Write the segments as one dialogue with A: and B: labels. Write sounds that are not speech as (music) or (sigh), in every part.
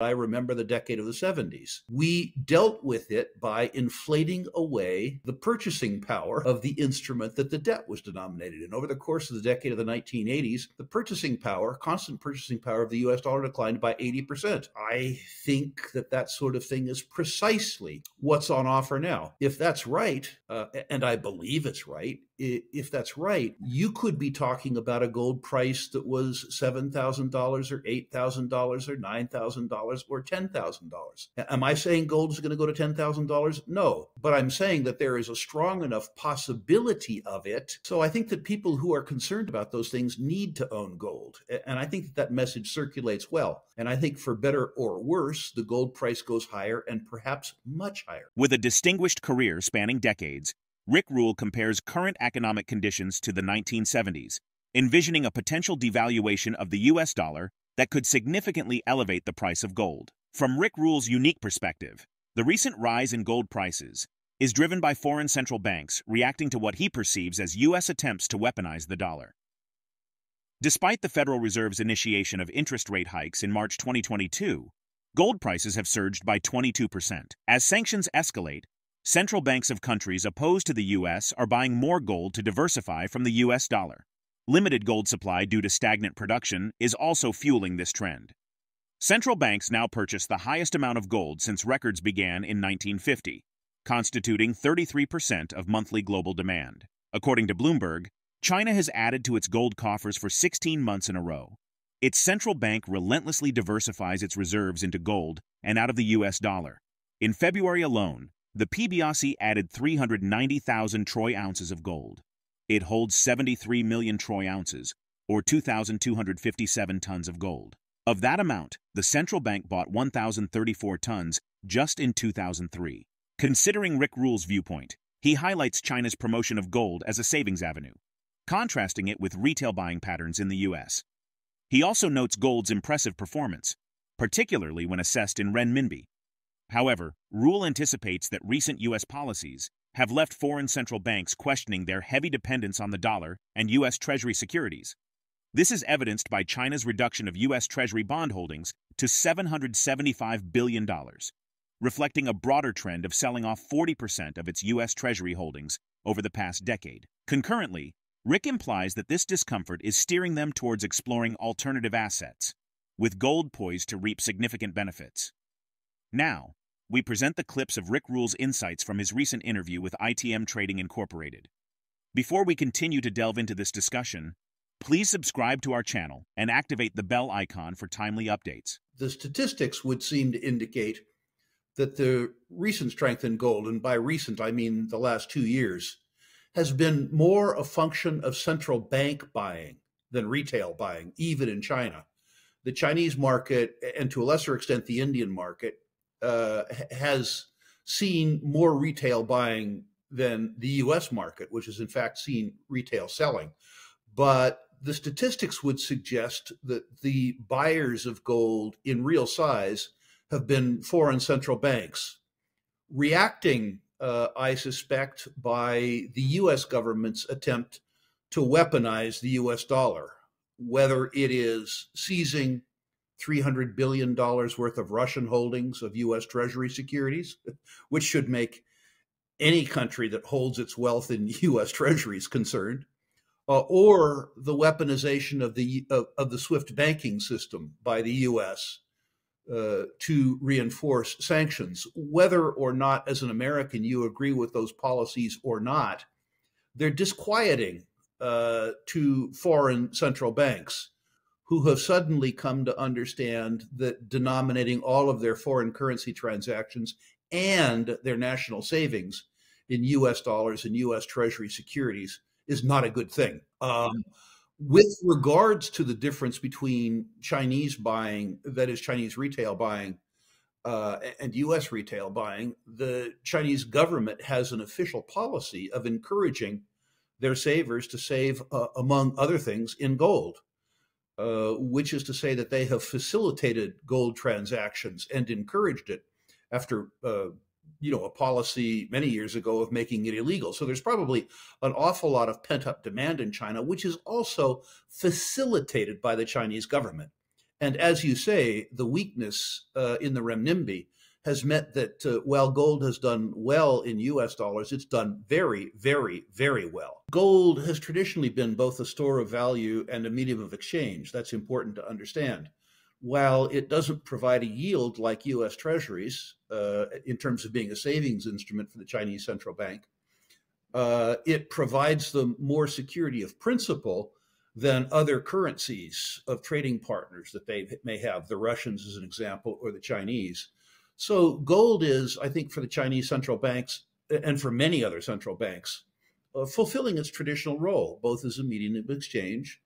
A: I remember the decade of the 70s. We dealt with it by inflating away the purchasing power of the instrument that the debt was denominated in. Over the course of the decade of the 1980s, the purchasing power, constant purchasing power of the US dollar declined by 80%. I think that that sort of thing is precisely what's on offer now. If that's right, uh, and I believe it's right, if that's right, you could be talking about a gold price that was $7,000 or $8,000 or $9,000 or $10,000. Am I saying gold is going to go to $10,000? No, but I'm saying that there is a strong enough possibility of it. So I think that people who are concerned about those things need to own gold. And I think that that message circulates well. And I think for better or worse, the gold price goes higher and perhaps much higher.
B: With a distinguished career spanning decades, Rick Rule compares current economic conditions to the 1970s, envisioning a potential devaluation of the US dollar that could significantly elevate the price of gold. From Rick Rule's unique perspective, the recent rise in gold prices is driven by foreign central banks reacting to what he perceives as U.S. attempts to weaponize the dollar. Despite the Federal Reserve's initiation of interest rate hikes in March 2022, gold prices have surged by 22%. As sanctions escalate, Central banks of countries opposed to the U.S. are buying more gold to diversify from the U.S. dollar. Limited gold supply due to stagnant production is also fueling this trend. Central banks now purchase the highest amount of gold since records began in 1950, constituting 33% of monthly global demand. According to Bloomberg, China has added to its gold coffers for 16 months in a row. Its central bank relentlessly diversifies its reserves into gold and out of the U.S. dollar. In February alone, the PBOC added 390,000 troy ounces of gold. It holds 73 million troy ounces, or 2,257 tons of gold. Of that amount, the central bank bought 1,034 tons just in 2003. Considering Rick Rule's viewpoint, he highlights China's promotion of gold as a savings avenue, contrasting it with retail buying patterns in the U.S. He also notes gold's impressive performance, particularly when assessed in renminbi, However, Rule anticipates that recent U.S. policies have left foreign central banks questioning their heavy dependence on the dollar and U.S. Treasury securities. This is evidenced by China's reduction of U.S. Treasury bond holdings to $775 billion, reflecting a broader trend of selling off 40% of its U.S. Treasury holdings over the past decade. Concurrently, Rick implies that this discomfort is steering them towards exploring alternative assets, with gold poised to reap significant benefits. Now, we present the clips of Rick Rule's insights from his recent interview with ITM Trading Incorporated. Before we continue to delve into this discussion, please subscribe to our channel and activate the bell icon for timely updates.
A: The statistics would seem to indicate that the recent strength in gold, and by recent I mean the last two years, has been more a function of central bank buying than retail buying, even in China. The Chinese market, and to a lesser extent the Indian market, uh, has seen more retail buying than the US market, which has in fact seen retail selling. But the statistics would suggest that the buyers of gold in real size have been foreign central banks, reacting, uh, I suspect, by the US government's attempt to weaponize the US dollar, whether it is seizing $300 billion worth of Russian holdings of U.S. Treasury securities, (laughs) which should make any country that holds its wealth in (laughs) U.S. Treasuries concerned, uh, or the weaponization of the of, of, the SWIFT banking system by the U.S. Uh, to reinforce sanctions. Whether or not, as an American, you agree with those policies or not, they're disquieting uh, to foreign central banks who have suddenly come to understand that denominating all of their foreign currency transactions and their national savings in US dollars and US Treasury securities is not a good thing. Um, with regards to the difference between Chinese buying, that is, Chinese retail buying, uh, and US retail buying, the Chinese government has an official policy of encouraging their savers to save, uh, among other things, in gold. Uh, which is to say that they have facilitated gold transactions and encouraged it after uh, you know a policy many years ago of making it illegal. So there's probably an awful lot of pent up demand in china which is also facilitated by the chinese government. And as you say, the weakness uh, in the renminbi has meant that uh, while gold has done well in US dollars, it's done very, very, very well. Gold has traditionally been both a store of value and a medium of exchange. That's important to understand. While it doesn't provide a yield like US treasuries uh, in terms of being a savings instrument for the Chinese central bank, uh, it provides them more security of principal than other currencies of trading partners that they may have, the Russians as an example, or the Chinese. So gold is, I think, for the Chinese central banks and for many other central banks, uh, fulfilling its traditional role, both as a medium of exchange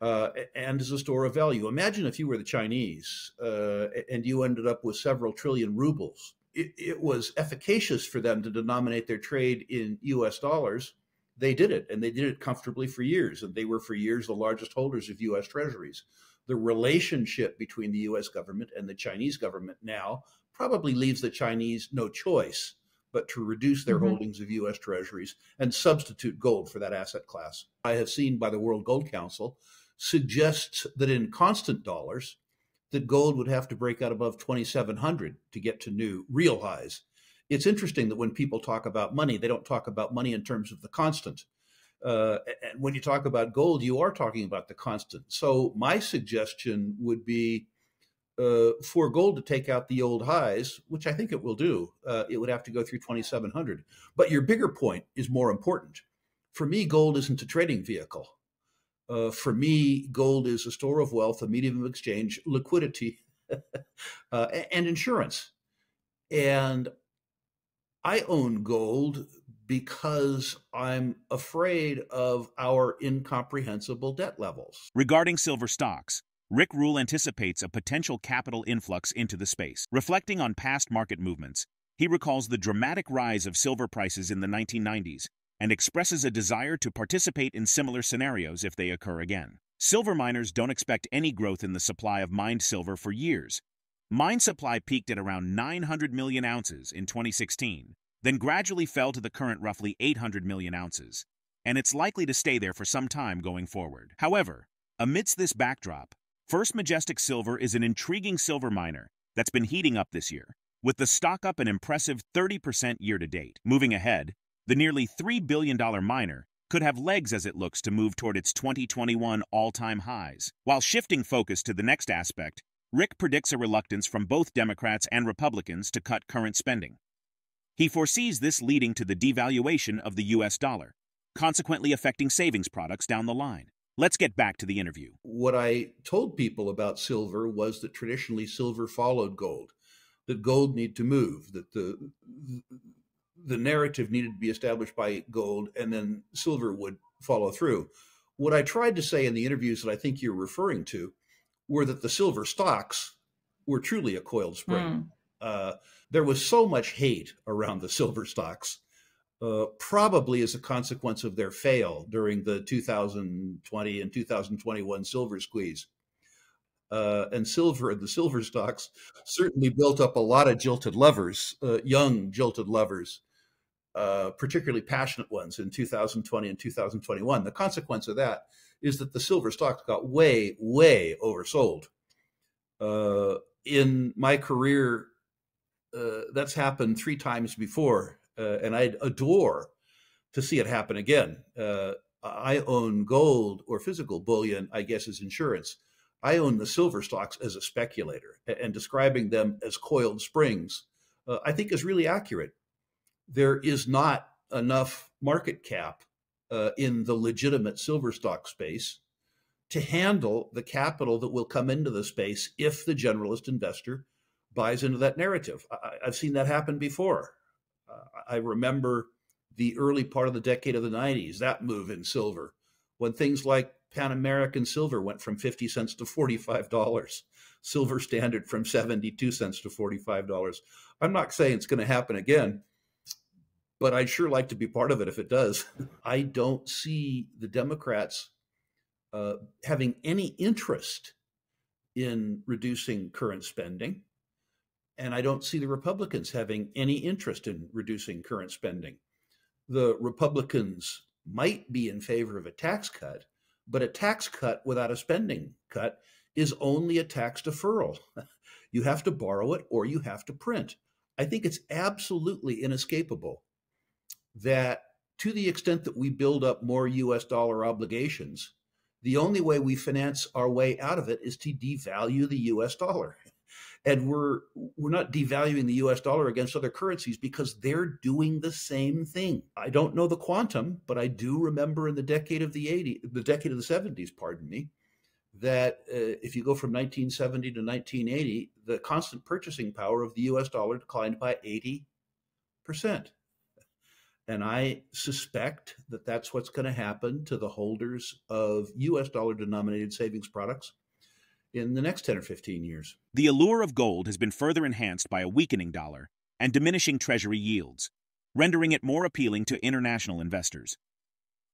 A: uh, and as a store of value. Imagine if you were the Chinese uh, and you ended up with several trillion rubles. It, it was efficacious for them to denominate their trade in US dollars they did it and they did it comfortably for years and they were for years the largest holders of US treasuries the relationship between the US government and the Chinese government now probably leaves the Chinese no choice but to reduce their mm-hmm. holdings of US treasuries and substitute gold for that asset class i have seen by the World Gold Council suggests that in constant dollars that gold would have to break out above 2700 to get to new real highs it's interesting that when people talk about money, they don't talk about money in terms of the constant. Uh, and when you talk about gold, you are talking about the constant. So my suggestion would be uh, for gold to take out the old highs, which I think it will do. Uh, it would have to go through 2,700. But your bigger point is more important. For me, gold isn't a trading vehicle. Uh, for me, gold is a store of wealth, a medium of exchange, liquidity, (laughs) uh, and insurance. And I own gold because I'm afraid of our incomprehensible debt levels.
B: Regarding silver stocks, Rick Rule anticipates a potential capital influx into the space. Reflecting on past market movements, he recalls the dramatic rise of silver prices in the 1990s and expresses a desire to participate in similar scenarios if they occur again. Silver miners don't expect any growth in the supply of mined silver for years, Mine supply peaked at around 900 million ounces in 2016, then gradually fell to the current roughly 800 million ounces, and it's likely to stay there for some time going forward. However, amidst this backdrop, First Majestic Silver is an intriguing silver miner that's been heating up this year, with the stock up an impressive 30% year to date. Moving ahead, the nearly $3 billion miner could have legs as it looks to move toward its 2021 all-time highs. While shifting focus to the next aspect, Rick predicts a reluctance from both Democrats and Republicans to cut current spending. He foresees this leading to the devaluation of the U.S. dollar, consequently affecting savings products down the line. Let's get back to the interview.
A: What I told people about silver was that traditionally silver followed gold, that gold needed to move, that the the narrative needed to be established by gold, and then silver would follow through. What I tried to say in the interviews that I think you're referring to were that the silver stocks were truly a coiled spring. Mm. Uh, there was so much hate around the (laughs) silver stocks, uh, probably as a consequence of their fail during the 2020 and 2021 silver squeeze. Uh, and silver and the silver stocks certainly built up a lot of jilted lovers, uh, young jilted lovers, uh, particularly passionate ones in 2020 and 2021. The consequence of that is that the silver stocks got way, way oversold. Uh, in my career, uh, that's happened three times before, uh, and I'd adore to see it happen again. Uh, I own gold or physical bullion, I guess, as insurance. I own the silver stocks as a speculator, and describing them as coiled springs, uh, I think is really accurate. There is not enough market cap uh, in the legitimate silver stock space to handle the capital that will come into the space if the generalist investor buys into that narrative. I, have seen that happen before. I remember the early part of the decade of the 90s, that move in silver, when things like Pan American silver went from 50 cents to $45, silver standard from 72 cents to $45. I'm not saying it's going to happen again, but I'd sure like to be part of it if it does. (laughs) I don't see the Democrats uh, having any interest in reducing current spending. And I don't see the Republicans having any interest in reducing current spending. The Republicans might be in favor of a tax cut, but a tax cut without a spending cut is only a tax deferral. (laughs) you have to borrow it or you have to print. I think it's absolutely inescapable that to the extent that we build up more US dollar obligations, the only way we finance our way out of it is to devalue the US dollar. (laughs) And we're we're not devaluing the US dollar against other currencies because they're doing the same thing. I don't know the quantum, but I do remember in the decade of the 80 the decade of the 70s, pardon me, that uh, if you go from 1970 to 1980, the constant purchasing power of the US dollar declined by 80%. And I suspect that that's what's going to happen to the holders of US dollar denominated savings products in the next 10 or 15 years.
B: The allure of gold has been further enhanced by a weakening dollar and diminishing treasury yields, rendering it more appealing to international investors.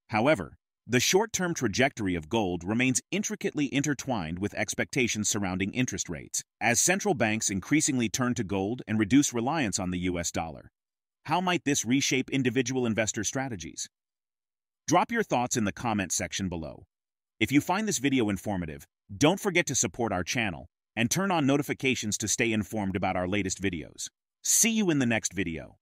B: However, the short term trajectory of gold remains intricately intertwined with expectations surrounding interest rates. As central banks increasingly turn to gold and reduce reliance on the US dollar, how might this reshape individual investor strategies? Drop your thoughts in the comment section below. If you find this video informative, don't forget to support our channel and turn on notifications to stay informed about our latest videos. See you in the next video.